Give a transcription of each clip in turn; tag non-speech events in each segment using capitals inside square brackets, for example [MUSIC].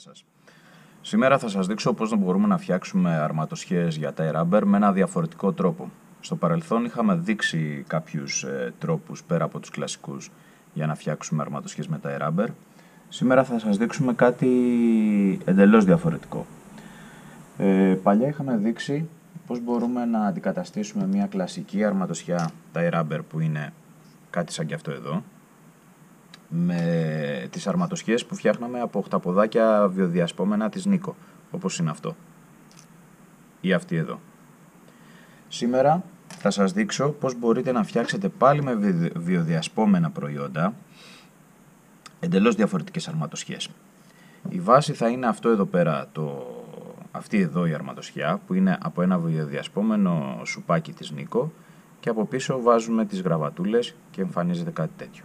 σας. Σήμερα θα σας δείξω πώς μπορούμε να φτιάξουμε αρματοσχέες για τα rubber με ένα διαφορετικό τρόπο. Στο παρελθόν είχαμε δείξει κάποιους ε, τρόπους πέρα από τους κλασικούς για να φτιάξουμε αρματοσχέες με τα rubber. Σήμερα θα σας δείξουμε κάτι εντελώς διαφορετικό. Ε, παλιά είχαμε δείξει πώς μπορούμε να αντικαταστήσουμε μια κλασική αρματοσχιά τα rubber που είναι κάτι σαν και αυτό εδώ με τις αρματοσχέες που φτιάχναμε από οχταποδάκια βιοδιασπόμενα της Νίκο, όπως είναι αυτό. Ή αυτή εδώ. Σήμερα θα σας δείξω πώς μπορείτε να φτιάξετε πάλι με βιοδιασπόμενα προϊόντα εντελώς διαφορετικές αρματοσχέες. Η βάση θα είναι αυτό εδώ πέρα, το, αυτή εδώ η αρματοσχιά που είναι από ένα βιοδιασπόμενο σουπάκι της Νίκο και από πίσω βάζουμε τις γραβατούλες και εμφανίζεται κάτι τέτοιο.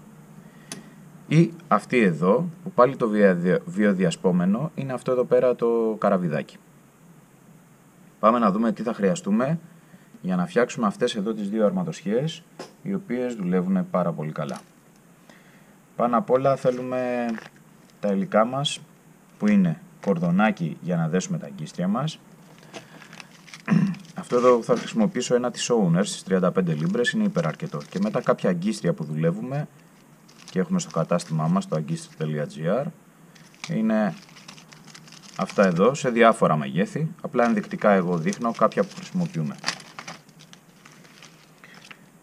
Ή αυτή εδώ, που πάλι το βιοδιασπόμενο, είναι αυτό εδώ πέρα το καραβιδάκι. Πάμε να δούμε τι θα χρειαστούμε για να φτιάξουμε αυτές εδώ τις δύο αρματοσχέες, οι οποίες δουλεύουν πάρα πολύ καλά. Πάνω απ' όλα θέλουμε τα υλικά μας, που είναι κορδονάκι για να δέσουμε τα αγκίστρια μας. [CLEARS THROAT] Αυτό εδώ θα χρησιμοποιήσω ένα της Owners στις 35 λίμπρες, είναι υπεραρκετό. Και μετά κάποια αγκίστρια που δουλεύουμε και έχουμε στο κατάστημά μας το agistra.gr είναι αυτά εδώ σε διάφορα μεγέθη, απλά ενδεικτικά εγώ δείχνω κάποια που χρησιμοποιούμε.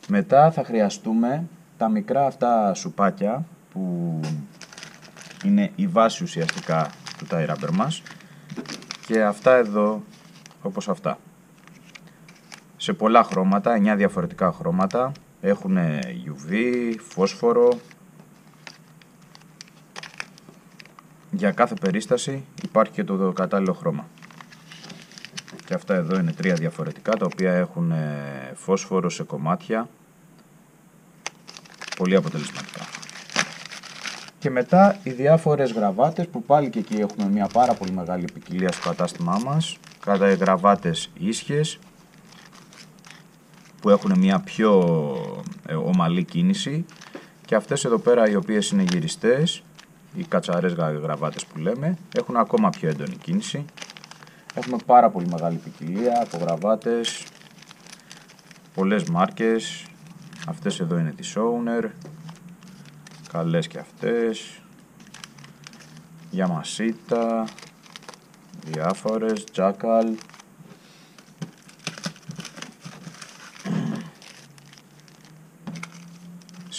Μετά θα χρειαστούμε τα μικρά αυτά σουπάκια που είναι η βάση ουσιαστικά του tie rubber μας και αυτά εδώ όπως αυτά. Σε πολλά χρώματα, 9 διαφορετικά χρώματα, έχουν UV, φόσφορο, Για κάθε περίσταση υπάρχει και το κατάλληλο χρώμα. Και αυτά εδώ είναι τρία διαφορετικά, τα οποία έχουν ε, φόσφορο σε κομμάτια. Πολύ αποτελεσματικά. Και μετά οι διάφορες γραβάτες που πάλι και εκεί έχουμε μια πάρα πολύ μεγάλη ποικιλία στο κατάστημά μας. Κατά οι γραβάτες ίσχυες που έχουν μια πιο ε, ομαλή κίνηση και αυτές εδώ πέρα οι οποίες είναι γυριστές οι κατσαρές γραβάτες που λέμε έχουν ακόμα πιο έντονη κίνηση. Έχουμε πάρα πολύ μεγάλη ποικιλία από γραβάτες, πολλές μάρκες. Αυτές εδώ είναι τις Owner, καλές και αυτές. Yamashita, διάφορες, Jackal,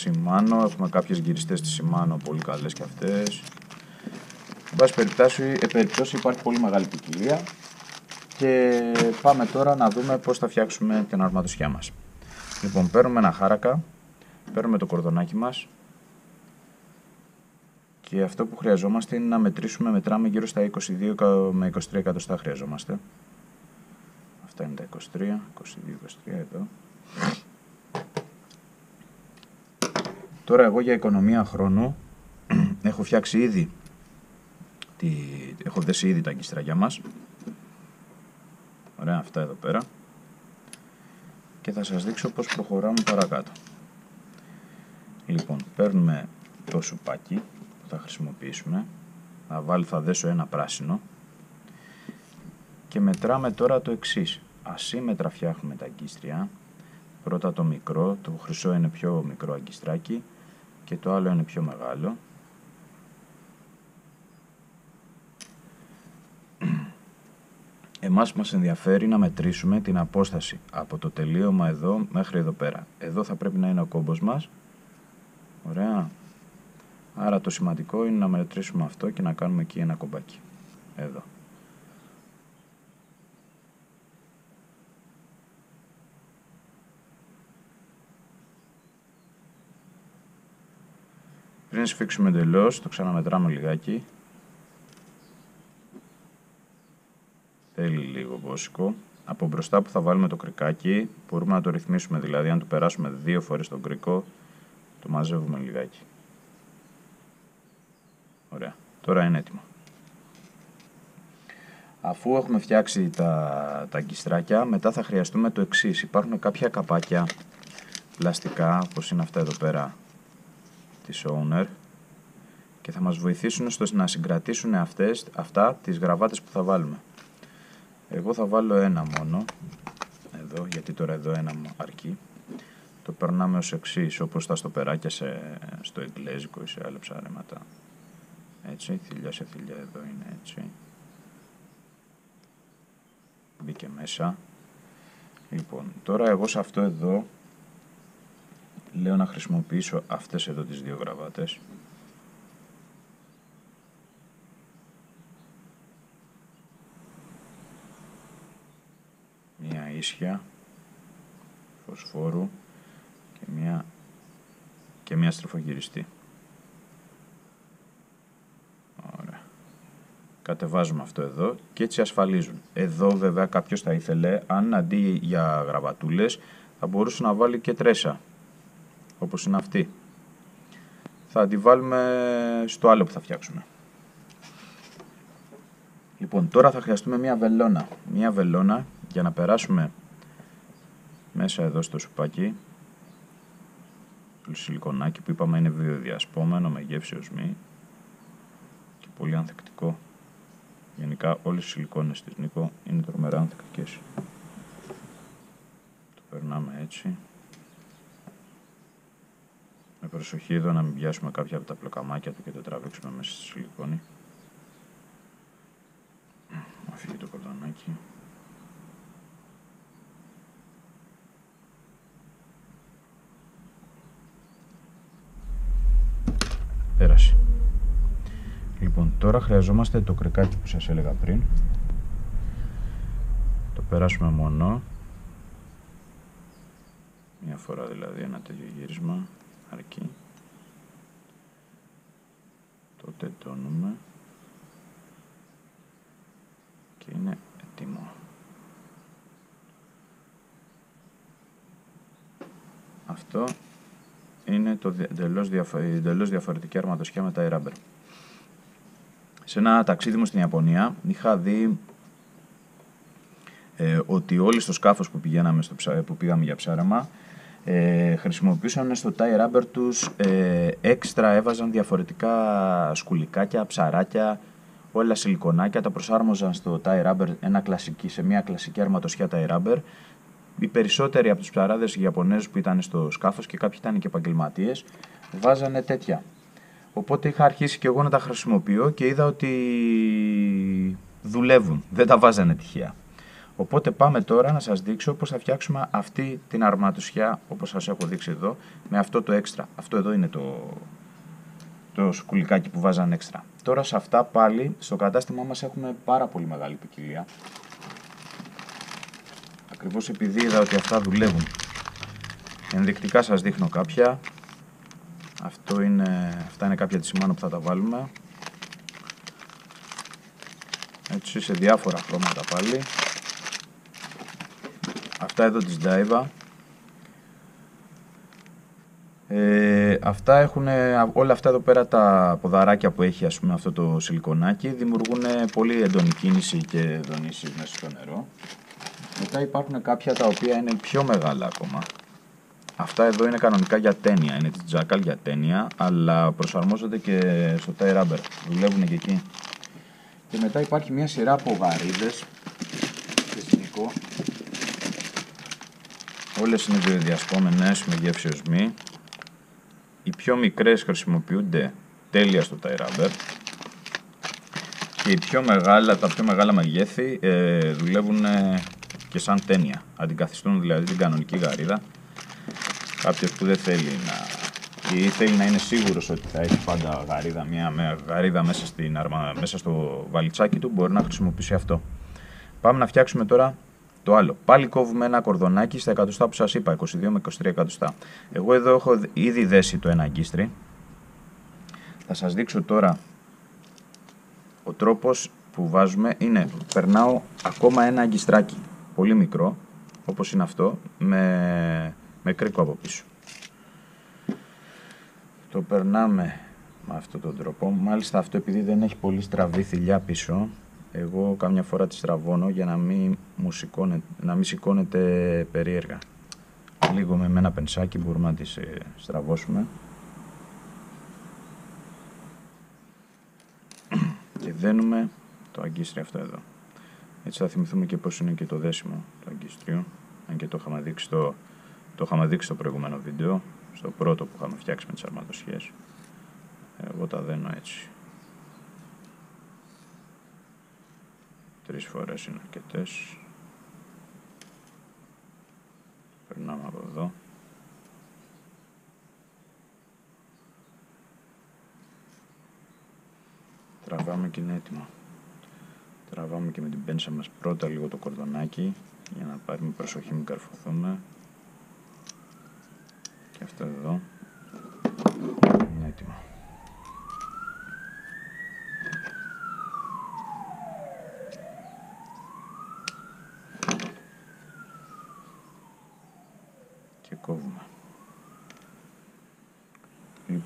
Shimano, έχουμε κάποιες γυριστές της Shimano, πολύ καλές και αυτές. Εν πάση περιπτώσει, ε, περιπτώσει υπάρχει πολύ μεγάλη ποικιλία και πάμε τώρα να δούμε πώς θα φτιάξουμε την αρματοσιά μας. Λοιπόν, παίρνουμε ένα χάρακα, παίρνουμε το κορδονάκι μας και αυτό που χρειαζόμαστε είναι να μετρήσουμε, μετράμε γύρω στα 22 με 23 εκατοστά χρειαζόμαστε. Αυτά είναι τα 23, 22, 23 εδώ. Τώρα εγώ για οικονομία χρόνου [CLEARS THROAT] έχω φτιάξει ήδη, τη, έχω δέσει ήδη τα αγκιστραγιά μας. Ωραία, αυτά εδώ πέρα. Και θα σας δείξω πώς προχωράμε παρακάτω. Λοιπόν, παίρνουμε το σουπάκι που θα χρησιμοποιήσουμε. Θα, βάλω, θα δέσω ένα πράσινο. Και μετράμε τώρα το εξής. Ασύμετρα φτιάχνουμε τα αγκίστρια. Πρώτα το μικρό, το χρυσό είναι πιο μικρό αγκιστράκι και το άλλο είναι πιο μεγάλο. Εμάς μας ενδιαφέρει να μετρήσουμε την απόσταση από το τελείωμα εδώ μέχρι εδώ πέρα. Εδώ θα πρέπει να είναι ο κόμπος μας. Ωραία. Άρα το σημαντικό είναι να μετρήσουμε αυτό και να κάνουμε εκεί ένα κομπάκι. Εδώ. Πριν σφίξουμε εντελώς, το ξαναμετράμε λιγάκι. Θέλει λίγο βόσικο. Από μπροστά που θα βάλουμε το κρικάκι, μπορούμε να το ρυθμίσουμε, δηλαδή αν το περάσουμε δύο φορές τον κρικό, το μαζεύουμε λιγάκι. Ωραία. Τώρα είναι έτοιμο. Αφού έχουμε φτιάξει τα, τα αγκιστράκια, μετά θα χρειαστούμε το εξής. Υπάρχουν κάποια καπάκια πλαστικά, όπως είναι αυτά εδώ πέρα, της Owner και θα μας βοηθήσουν στο να συγκρατήσουν αυτές, αυτά τις γραβάτες που θα βάλουμε. Εγώ θα βάλω ένα μόνο, εδώ, γιατί τώρα εδώ ένα μου αρκεί. Το περνάμε ως εξής όπως τα στοπεράκια σε, στο εγγλέζικο ή σε άλλα ψάρεματα. Έτσι, θηλιά σε θηλιά εδώ είναι έτσι. Μπήκε μέσα. Λοιπόν, τώρα εγώ σε αυτό εδώ λέω να χρησιμοποιήσω αυτές εδώ τις δύο γραβάτες. Μία ίσια φωσφόρου και μία, και μία στροφογυριστή. Ωραία. Κατεβάζουμε αυτό εδώ και έτσι ασφαλίζουν. Εδώ βέβαια κάποιος θα ήθελε, αν αντί για γραβατούλες, θα μπορούσε να βάλει και τρέσα όπως είναι αυτή. Θα τη βάλουμε στο άλλο που θα φτιάξουμε. Λοιπόν, τώρα θα χρειαστούμε μια βελόνα. Μια βελόνα για να περάσουμε μέσα εδώ στο σουπάκι το σιλικονάκι που είπαμε είναι βιοδιασπόμενο με γεύση οσμή και πολύ ανθεκτικό. Γενικά όλες οι σιλικόνες της Νίκο είναι τρομερά ανθεκτικές. Το περνάμε έτσι. Με προσοχή εδώ να μην πιάσουμε κάποια από τα πλοκαμάκια του και το τραβήξουμε μέσα στη σιλικόνη. Αφήγει το κορδονάκι. Πέρασε. Λοιπόν, τώρα χρειαζόμαστε το κρεκάκι που σας έλεγα πριν. Το περάσουμε μόνο. Μια φορά δηλαδή ένα τέτοιο γύρισμα αρκεί. Το τετώνουμε και είναι έτοιμο. Αυτό είναι το εντελώς, διαφορετική αρματοσχέα με τα rubber. Σε ένα ταξίδι μου στην Ιαπωνία είχα δει ε, ότι όλοι στο σκάφος που, πηγαίναμε στο που πήγαμε για ψάρεμα ε, χρησιμοποιούσαν στο tie rubber τους ε, έξτρα, έβαζαν διαφορετικά σκουλικάκια, ψαράκια, όλα σιλικονάκια, τα προσάρμοζαν στο tie rubber ένα κλασική, σε μια κλασική αρματοσχέα tie rubber. Οι περισσότεροι από τους ψαράδες Ιαπωνέζους που ήταν στο σκάφος και κάποιοι ήταν και επαγγελματίες, βάζανε τέτοια. Οπότε είχα αρχίσει και εγώ να τα χρησιμοποιώ και είδα ότι δουλεύουν, δεν τα βάζανε τυχαία. Οπότε πάμε τώρα να σας δείξω πώς θα φτιάξουμε αυτή την αρματοσιά όπως σας έχω δείξει εδώ με αυτό το έξτρα. Αυτό εδώ είναι το, το σκουλικάκι που βάζαν έξτρα. Τώρα σε αυτά πάλι στο κατάστημά μας έχουμε πάρα πολύ μεγάλη ποικιλία. Ακριβώς επειδή είδα ότι αυτά δουλεύουν. Ενδεικτικά σας δείχνω κάποια. Αυτό είναι, αυτά είναι κάποια της σημάνω που θα τα βάλουμε. Έτσι σε διάφορα χρώματα πάλι αυτά εδώ της Daiwa. Ε, αυτά έχουν, όλα αυτά εδώ πέρα τα ποδαράκια που έχει ας πούμε αυτό το σιλικονάκι δημιουργούν πολύ έντονη κίνηση και δονήσεις μέσα στο νερό. Μετά υπάρχουν κάποια τα οποία είναι πιο μεγάλα ακόμα. Αυτά εδώ είναι κανονικά για τένια, είναι της Jackal για τένια, αλλά προσαρμόζονται και στο tie rubber, δουλεύουν και εκεί. Και μετά υπάρχει μια σειρά από βαρύδες, Όλες είναι βιοδιασπόμενες με γεύση οσμή. Οι πιο μικρές χρησιμοποιούνται τέλεια στο tie rubber. Και οι πιο μεγάλα, τα πιο μεγάλα μεγέθη ε, δουλεύουν και σαν τένια. Αντικαθιστούν δηλαδή την κανονική γαρίδα. Κάποιος που δεν θέλει να ή θέλει να είναι σίγουρος ότι θα έχει πάντα γαρίδα, μια γαρίδα μέσα, στην αρμα, μέσα στο βαλιτσάκι του, μπορεί να χρησιμοποιήσει αυτό. Πάμε να φτιάξουμε τώρα το άλλο. Πάλι κόβουμε ένα κορδονάκι στα εκατοστά που σας είπα, 22 με 23 εκατοστά. Εγώ εδώ έχω ήδη δέσει το ένα αγκίστρι. Θα σας δείξω τώρα ο τρόπος που βάζουμε είναι περνάω ακόμα ένα αγκιστράκι, πολύ μικρό, όπως είναι αυτό, με, με κρίκο από πίσω. Το περνάμε με αυτόν τον τρόπο. Μάλιστα αυτό επειδή δεν έχει πολύ στραβή θηλιά πίσω, εγώ κάμια φορά τη στραβώνω για να μην, μου σηκώνε, να μην σηκώνεται περίεργα. Λίγο με ένα πενσάκι μπορούμε να τις ε, στραβώσουμε. δένουμε το αγκίστρι αυτό εδώ. Έτσι θα θυμηθούμε και πώς είναι και το δέσιμο του αγκίστριου, αν και το είχαμε δείξει το, το, είχαμε δείξει στο προηγούμενο βίντεο, στο πρώτο που είχαμε φτιάξει με τις αρματοσχές. Εγώ τα δένω έτσι. Τρεις φορές είναι αρκετές. Περνάμε από εδώ. Τραβάμε και είναι έτοιμο. Τραβάμε και με την πένσα μας πρώτα λίγο το κορδονάκι για να πάρουμε προσοχή μην καρφωθούμε. Και αυτό εδώ είναι έτοιμο. Και κόβουμε.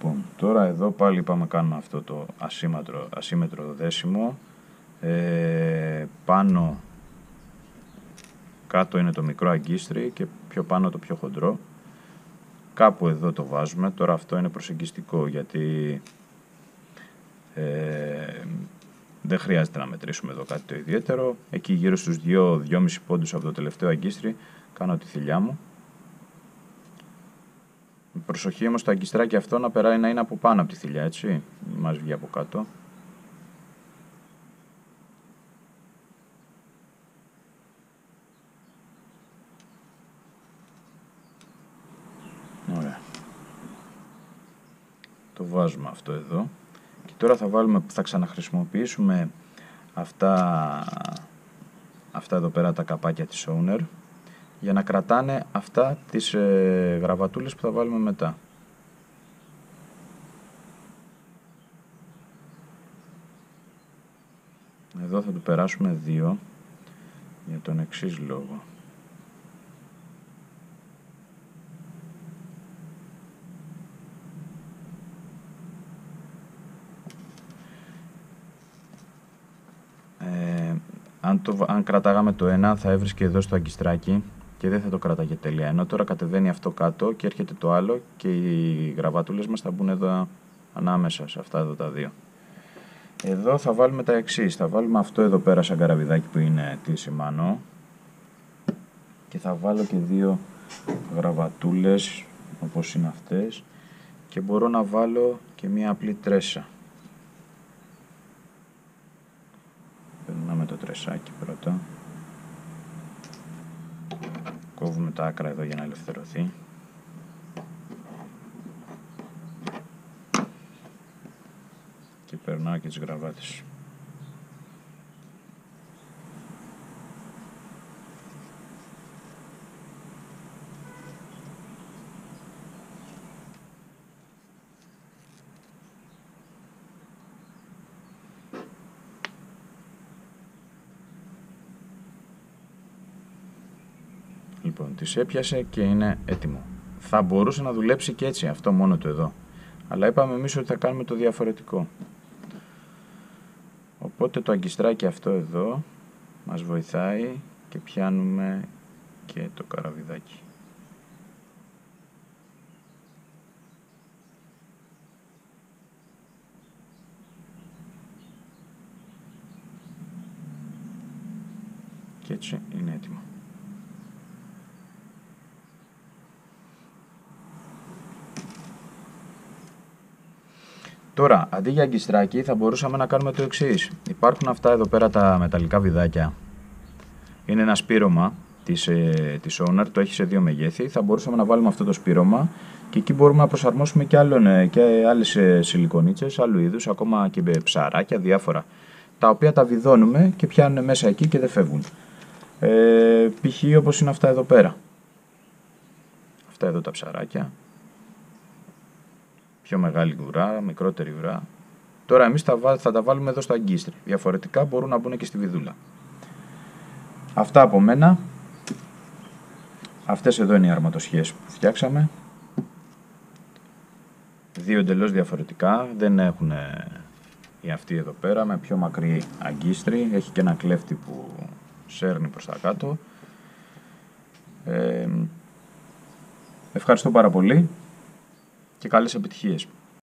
Λοιπόν, τώρα εδώ πάλι πάμε κάνουμε αυτό το ασύμετρο, ασύμετρο δέσιμο. Ε, πάνω κάτω είναι το μικρό αγκίστρι και πιο πάνω το πιο χοντρό. Κάπου εδώ το βάζουμε. Τώρα αυτό είναι προσεγγιστικό γιατί ε, δεν χρειάζεται να μετρήσουμε εδώ κάτι το ιδιαίτερο. Εκεί γύρω στους 2-2,5 πόντους από το τελευταίο αγκίστρι κάνω τη θηλιά μου. Προσοχή όμως το αγκιστράκι αυτό να περάει να είναι από πάνω από τη θηλιά, έτσι. Μην μας βγει από κάτω. Ωραία. Το βάζουμε αυτό εδώ. Και τώρα θα βάλουμε, θα ξαναχρησιμοποιήσουμε αυτά, αυτά εδώ πέρα τα καπάκια της Owner για να κρατάνε αυτά τις ε, γραβατούλες που θα βάλουμε μετά. Εδώ θα του περάσουμε δύο για τον εξής λόγο. Ε, αν, το, αν κρατάγαμε το ένα θα έβρισκε εδώ στο αγκιστράκι και δεν θα το κράταγε τέλεια. Ενώ τώρα κατεβαίνει αυτό κάτω και έρχεται το άλλο και οι γραβάτουλες μας θα μπουν εδώ ανάμεσα σε αυτά εδώ τα δύο. Εδώ θα βάλουμε τα εξής. Θα βάλουμε αυτό εδώ πέρα σαν καραβιδάκι που είναι τη Σιμάνο και θα βάλω και δύο γραβατούλες όπως είναι αυτές και μπορώ να βάλω και μία απλή τρέσα. Περνάμε το τρεσάκι πρώτα. Κόβουμε τα άκρα εδώ για να ελευθερωθεί. Και περνάω και τις γραβάτες. Λοιπόν, τις έπιασε και είναι έτοιμο. Θα μπορούσε να δουλέψει και έτσι, αυτό μόνο το εδώ. Αλλά είπαμε εμείς ότι θα κάνουμε το διαφορετικό. Οπότε το αγκιστράκι αυτό εδώ μας βοηθάει και πιάνουμε και το καραβιδάκι. Και έτσι είναι έτοιμο. Τώρα, αντί για αγκιστράκι, θα μπορούσαμε να κάνουμε το εξής. Υπάρχουν αυτά εδώ πέρα τα μεταλλικά βιδάκια. Είναι ένα σπήρωμα της, ε, της Owner, το έχει σε δύο μεγέθη. Θα μπορούσαμε να βάλουμε αυτό το σπήρωμα και εκεί μπορούμε να προσαρμόσουμε και, άλλων, ε, και άλλες ε, σιλικονίτσες, άλλου είδους, ακόμα και ψαράκια, διάφορα. Τα οποία τα βιδώνουμε και πιάνουν μέσα εκεί και δεν φεύγουν. Ε, π.χ. όπως είναι αυτά εδώ πέρα. Αυτά εδώ τα ψαράκια πιο μεγάλη ουρά, μικρότερη ουρά. Τώρα εμείς θα, θα τα βάλουμε εδώ στο αγκίστρι. Διαφορετικά μπορούν να μπουν και στη βιδούλα. Αυτά από μένα. Αυτές εδώ είναι οι αρματοσχές που φτιάξαμε. Δύο εντελώς διαφορετικά. Δεν έχουν η αυτή εδώ πέρα με πιο μακρύ αγκίστρι. Έχει και ένα κλέφτη που σέρνει προς τα κάτω. Ε, ευχαριστώ πάρα πολύ και καλές επιτυχίες.